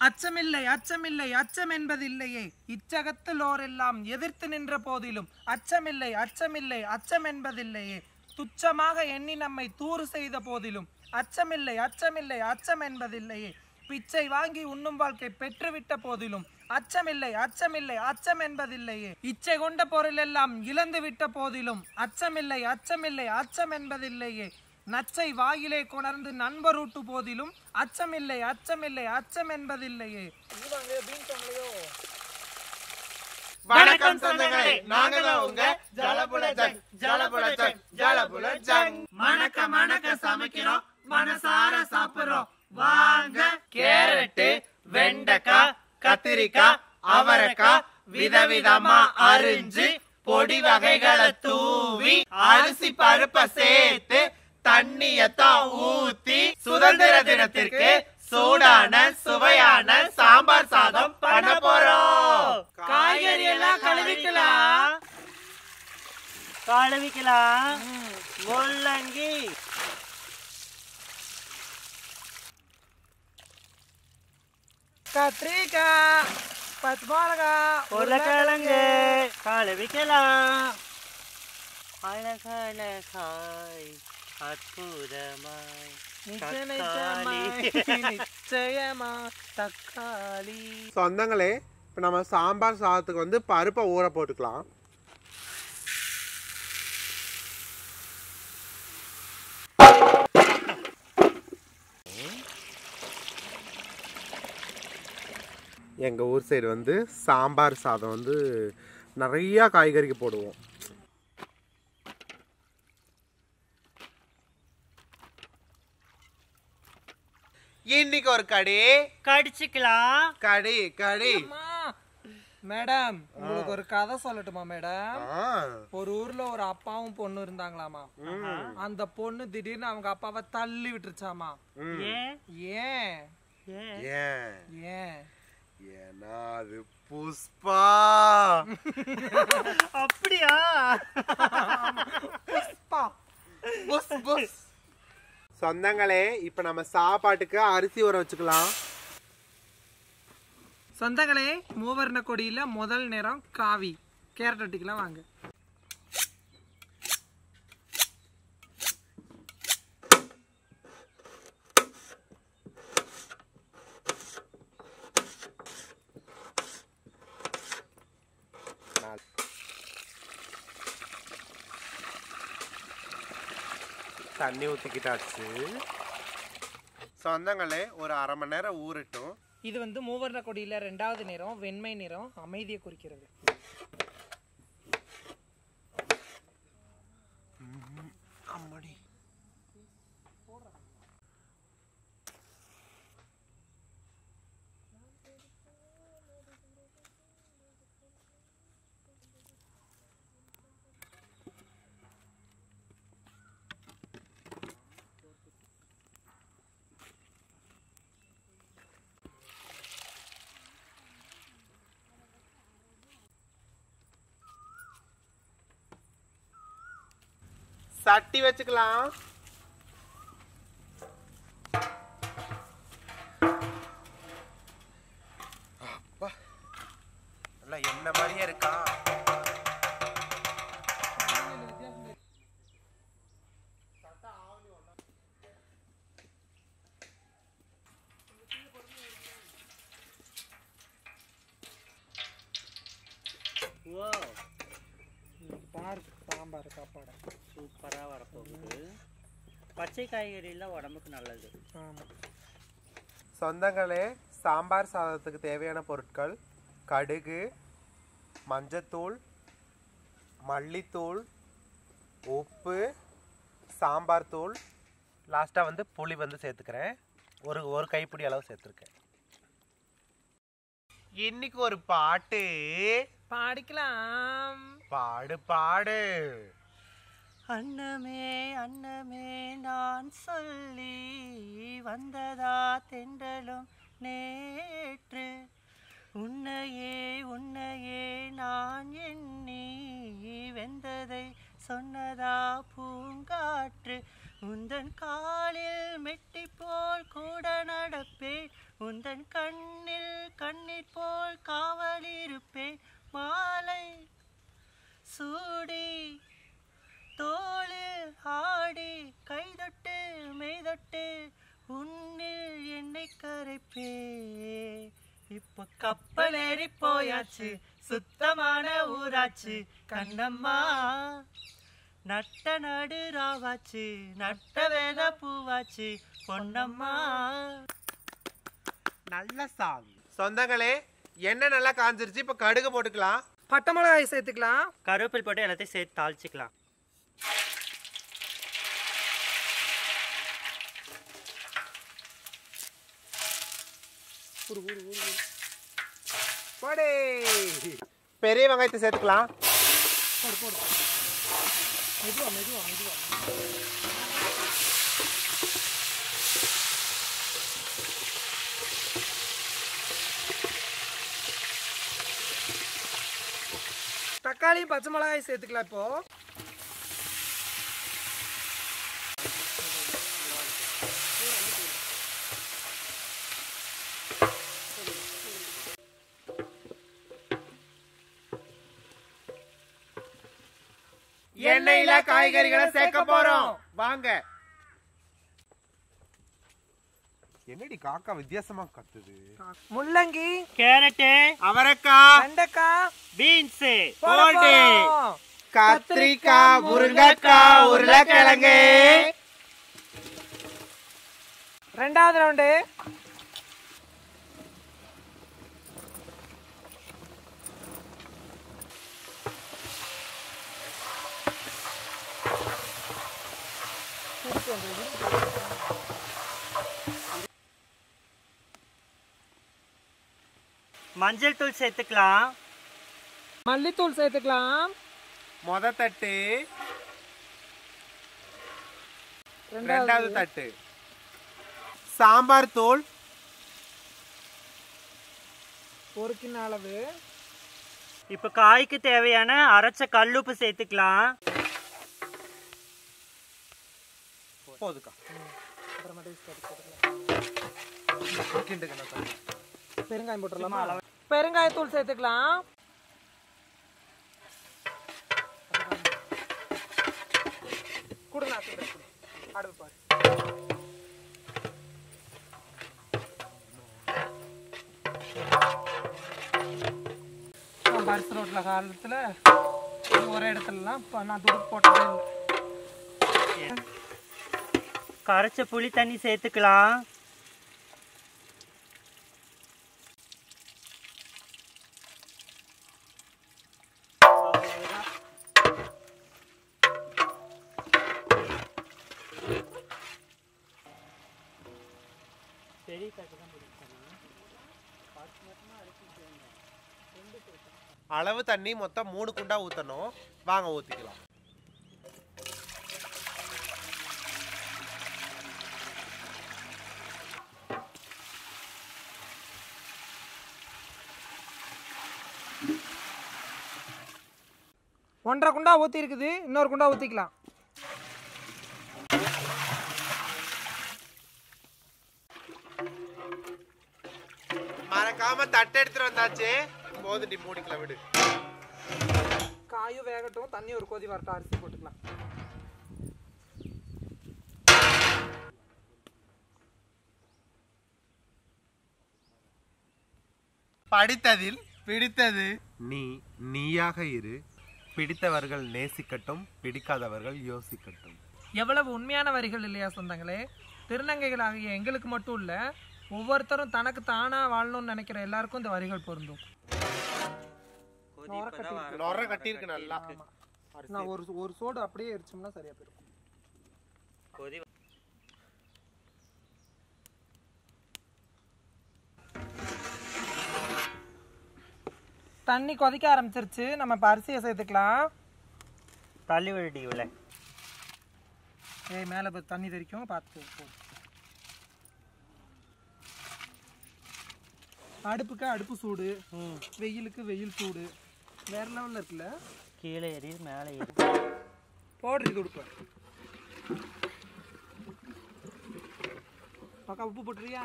அச்சமில்லை அச்சமில்லை அச்சம் என்பதில்லையே இச்சகத்தில் ஓரெல்லாம் எதிர்த்து நின்ற போதிலும் அச்சமில்லை அச்சமில்லை அச்சம் என்பதில்லையே துச்சமாக எண்ணி நம்மை தூறு செய்த போதிலும் அச்சமில்லை அச்சமில்லை அச்சம் என்பதில்லையே பிச்சை வாங்கி உண்ணும் வாழ்க்கை பெற்றுவிட்ட போதிலும் அச்சமில்லை அச்சமில்லை அச்சம் என்பதில்லையே இச்சை கொண்ட பொருளெல்லாம் இழந்து விட்ட போதிலும் அச்சமில்லை அச்சமில்லை அச்சம் என்பதில்லையே நச்சை வாயிலே கொணர்ந்து நண்பரூட்டு போதிலும் அச்சமில்லை அச்சமில்லை அச்சம் என்பதில்லையே. வணக்கம் சொந்தங்களே நாங்க தான் உங்க Jalabula junk Jalabula junk Jalabula junk. மணக்க மணக்க சமைக்கிறோம். மனசார சாப்பிடுறோம். வாங்க கேரட்டு வெண்டைக்காய் கத்திரிக்காய் அவரைக்காய் விதவிதமா அரிஞ்சு பொடி வகைகளை தூவி அரிசி பருப்பை சேர்த்து தண்ணியத்தான் ஊத்தி சுதந்திர தினத்திற்கு சூடான சுவையான சாம்பார் சாதம் பண்ண போறோம். காய்கறி எல்லாம் கழுவிக்கலாம். கழுவிக்கலாம் முள்ளங்கி. கத்திரிக்காய் பச்சை மிளகா உருளைக்கிழங்கு. கழுவிக்கலாம். அழகழகாய் அற்புதமாய். நிச்சயமாய், தக்காளி. நிச்சயமா தக்காளி. சொந்தங்களே இப்போ நம்ம சாம்பார் சாதத்துக்கு வந்து பருப்பை ஊற போட்டுக்கலாம். எங்கள் ஊர் சைடு வந்து சாம்பார் சாதம் வந்து நிறையா காய்கறிக்கு போடுவோம். இன்னைக்கு ஒரு கடி. கடிச்சுக்கலாம். கடி கடி. அம்மா, மேடம் உங்களுக்கு ஒரு கதை சொல்லட்டுமா மேடம்? ஒரு ஊர்ல ஒரு அப்பாவும் பொண்ணு இருந்தாங்களாமா? அந்த பொண்ணு திடீர்னு அவங்க அப்பாவை தள்ளி விட்டுருச்சாமா? ஏன்? ஏன்? ஏன்? ஏன்? ஏன்? ஏன்னா அது புஷ்பா. அப்படியா? புஸ் புஸ் சொந்தங்களே இப்போ நம்ம சாப்பாட்டுக்கு அரிசி ஊற வச்சுக்கலாம். சொந்தங்களே மூவர்ண கொடியில முதல் நேரம் காவி. கேரட் வெட்டிக்கலாம் வாங்க. தண்ணி ஊற்றிக்கிட்டாச்சு சொந்தங்களே ஒரு அரை மணி நேரம் ஊறட்டும். இது வந்து மூவர்ண கொடியில ரெண்டாவது நிறம் வெண்மை நிறம் அமைதியை குறிக்கிறது. சட்டி வச்சுக்கலாம். அப்பா நல்லா என்ன மாதிரியே இருக்கா? ஓ பாரு சாம்பார் சாப்பாடு. சூப்பரா வரப்போகுது பச்சை காய்கறிலாம் உடம்புக்கு நல்லது. ஆமா. சொந்தங்களே சாம்பார் சாதத்துக்கு தேவையான பொருட்கள் கடுகு மஞ்சத்தூள் மல்லித்தூள் உப்பு சாம்பார் தூள். லாஸ்ட்டாக வந்து புளி வந்து சேர்த்துக்கிறேன். ஒரு ஒரு கைப்பிடி அளவு சேர்த்துருக்கேன். இன்னைக்கு ஒரு பாட்டு. பாடிக்கலாம். பாடு பாடு. அன்னமே அன்னமே நான் சொல்லி வந்ததா தென்றலும் நேற்று. உன்னையே உன்னையே நான் எண்ணி வெந்ததை சொன்னதா பூங்காற்று. உந்தன் காலில் மெட்டி போல் கூட நடப்பேன். உந்தன் கண்ணில் கண்ணீர் போல் காவலிருப்பேன். மாலை சூடி தோளில் ஆடி கைதொட்டு மெய்தொட்டு உன்னில் என்னை கரைப்பே. இப்போ கப்பல் ஏறி போயாச்சு சுத்தமான ஊராச்சு கண்ணம்மா. நட்ட நடு ராவாச்சு நட்ட வேத பூவாச்சு பொன்னம்மா. நல்ல சாங் சொந்தங்களே என்ன நல்லா காஞ்சிருச்சு? இப்போ கடுகு போட்டுக்கலாம். பட்டை மிளகாய் சேர்த்துக்கலாம். கருவேப்பில் போட்டு எல்லாத்தையும் சேர்த்து தாளிச்சுக்கலாம். போடே. பெரிய வெங்காயத்தை சேர்த்துக்கலாம். மெதுவா மெதுவா மெதுவா. தக்காளியும் பச்சை மிளகாயும் சேர்த்துக்கலாம் இப்போ. எண்ணெயில காய்கறிகளை சேர்க்க போறோம். வாங்க. என்னடி காக்கா வித்தியாசமா கத்துது? முள்ளங்கி கேரட்டு அவரைக்காய் வெண்டைக்காய் பீன்ஸு போட போடு. போறோம். கத்திரிக்காய் முருங்கைக்காய் உருளைக்கிழங்கு. ரெண்டாவது ரவுண்டு மஞ்சள் தூள் சேர்த்துக்கலாம். மல்லித்தூள் சேர்த்துக்கலாம். மொத தட்டு. ரெண்டாவது. தட்டு. சாம்பார் தூள். ஒரு கிண்ண அளவு. இப்போ காய்க்கு தேவையான அரைச்ச கல்லுப்பு சேர்த்துக்கலாம். போதுக்கா. கிண்டுக்கணும் பெருங்காயம் போட்டுடலாமா பெருங்காயத்தூள் சேர்த்துக்கலாம். கொடுங்க அடுப்பு பாரு. பரிசு ரோட்டில் காலத்தில் ஒரே இடத்துலலாம் இப்போ நான் துடுப்பு போட்டதே இல்லை. கரைச்ச புளி தண்ணி சேர்த்துக்கலாம். அளவு தண்ணி மொத்தம் மூணு குண்டா ஊத்தணும். வாங்க ஊத்திக்கலாம். ஒன்றரை குண்டா ஊற்றி இருக்குது இன்னொரு குண்டா ஊற்றிக்கலாம் மறக்காம தட்டு எடுத்துட்டு வந்தாச்சு. போதுண்டி மூடிக்கலாம் விடு. காயும் வேகட்டும் தண்ணி ஒரு கொதி வரட்டும் அரிசி போட்டுக்கலாம். படித்ததில் பிடித்தது. நீ நீயாக இரு. பிடித்தவர்கள் நேசிக்கட்டும் பிடிக்காதவர்கள் யோசிக்கட்டும். எவ்வளவு உண்மையான வரிகள் இல்லையா சொந்தங்களே? திருநங்கைகளாகிய எங்களுக்கு மட்டும் இல்ல ஒவ்வொருத்தரும் தனக்கு தானா வாழணும்னு நினைக்கிற எல்லாருக்கும் இந்த வரிகள் பொருந்தும். நொற கட்டியிருக்கு நல்லா. நான் ஒரு ஒரு சோடு அப்படியே எரிச்சோம்னா சரியா போயிடும் தண்ணி கொதிக்க ஆரம்பிச்சிருச்சு. நம்ம இப்ப அரிசியை சேர்த்துக்கலாம். தள்ளி விடுடி இவ்வளோ ஏய் மேலே போய் தண்ணி தெரிக்கும் பார்த்து போ. அடுப்புக்கு அடுப்பு சூடு. வெயிலுக்கு வெயில் சூடு. வேற லெவலில் இருக்குல்ல? கீழே ஏறி மேலே ஏறி. போடுறி கொடுப்ப பக்கா உப்பு போட்டுறியா?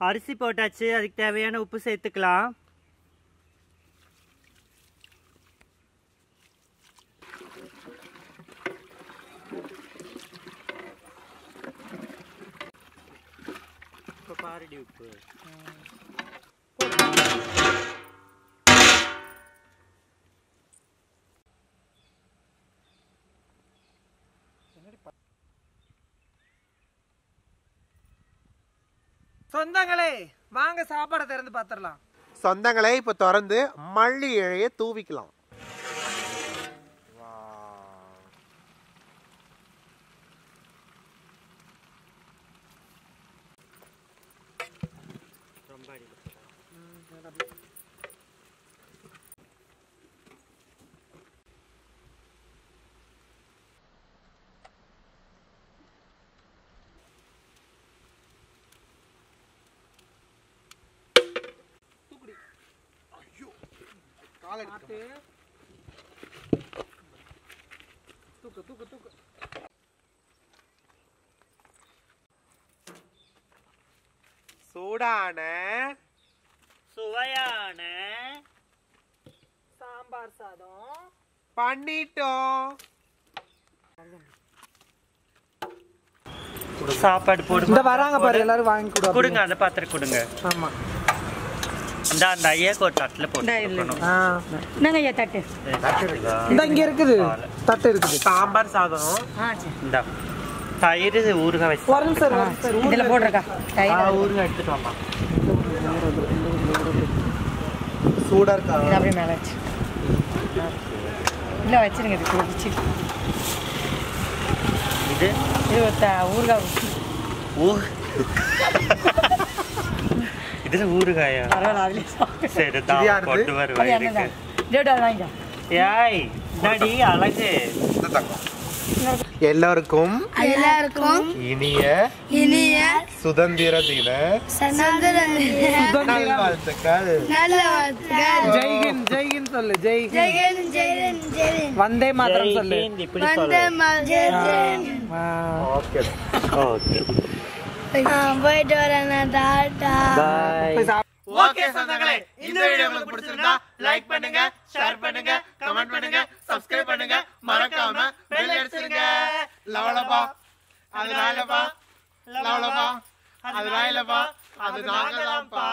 அரிசி போட்டாச்சு. அதுக்கு தேவையான உப்பு சேர்த்துக்கலாம். இப்போ பாருடி உப்பு. சொந்தங்களே வாங்க சாப்பாடை திறந்து பார்த்துடலாம். சொந்தங்களே இப்போ திறந்து மல்லி இழையை தூவிக்கலாம். தூக்கு தூக்கு தூக்கு. சூடான சுவையான சாம்பார் சாதம். பண்ணிட்டோம் சாப்பாடு இந்த போடுங்க வராங்க பாரு எல்லாரும் வாங்கி கொடு கொடுங்க. அந்த பாத்திரம் கொடுங்க. ஆமா. இந்த அந்த ஐயாக்கு ஒரு தட்டில் போட்டு ஐயா தட்டு? இந்த இங்க இருக்குது. தட்டு இருக்குது. சாம்பார் சாதம். சரி. இந்தா. தயிர் ஊறுகாய் வச்சு. நிமிஷம் இரு. இதில் போட்டிருக்கா? தயிர் ஊறுகாய் எடுத்துட்டு வாமா சூடா இருக்கா? இது அப்படியே மேலே வச்சு. இல்லை வச்சிருங்க இது குடிச்சு இது? இது ஊறுகாய். ஊ இதுல ஊறுகாயா சரி தான்? கொண்டு வருவாய் இருக்கு ஏய் அழகு எல்லாருக்கும் எல்லாருக்கும் இனிய இனிய சுதந்திர தின நல்ல வாழ்த்துக்கள் ஜெய்ஹிந்த் ஜெய்ஹிந்த் சொல்லு ஜெய் ஜெயன் வந்தே மாத்திரம் சொல்லு வந்தே. ஓகே ஓகே போயிட்டு வரேன் பாய். ஓகே சொந்தங்களே இந்த வீடியோ உங்களுக்கு பிடிச்சிருந்தா லைக் பண்ணுங்க ஷேர் பண்ணுங்க கமெண்ட் பண்ணுங்க சப்ஸ்கிரைப் பண்ணுங்க. மறக்காம பெல் அடிச்சிருங்க. லவலபா. அது நாயலபா. லவலபா. அது நாயலபா. அது நாங்களாம்ப்பா.